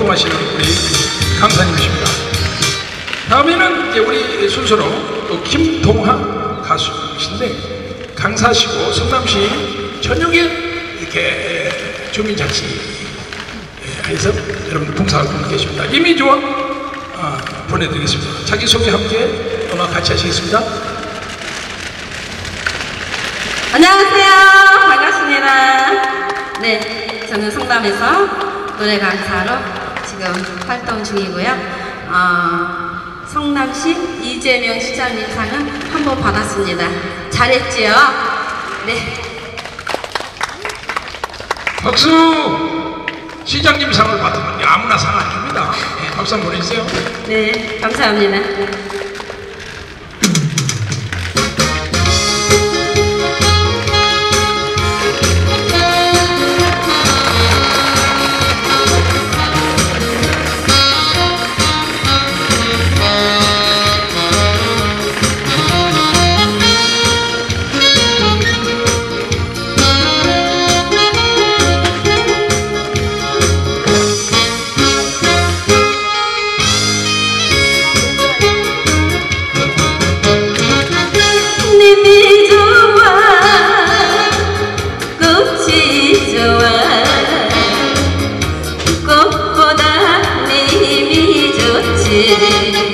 활동하시는 우리 강사님이십니다. 다음에는 이제 우리 순서로 또 김동하 가수이신데 강사시고 성남시 전역에 이렇게 주민자치 해서 여러분들 봉사하고 계십니다. 이미지와 아, 보내드리겠습니다. 자기소개 함께 음악 같이 하시겠습니다. 안녕하세요. 반갑습니다. 네, 저는 성남에서 노래 강사로 지금 활동 중이고요. 어, 성남시 이재명 시장님 상은 한 번 받았습니다. 잘했지요? 네. 박수! 시장님 상을 받으면 아무나 상안 줍니다. 네, 박수 한번 보내주세요. 네, 감사합니다. 좋지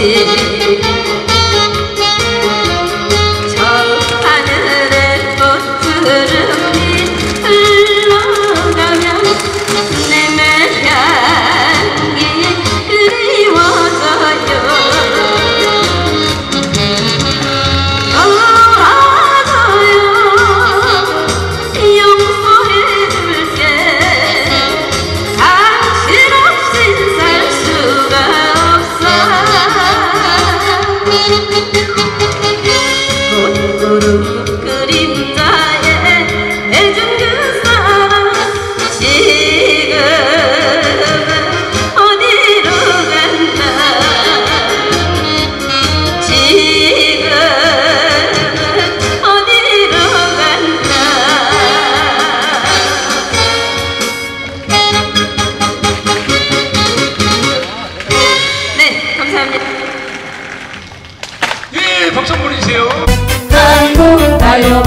좋 Ayo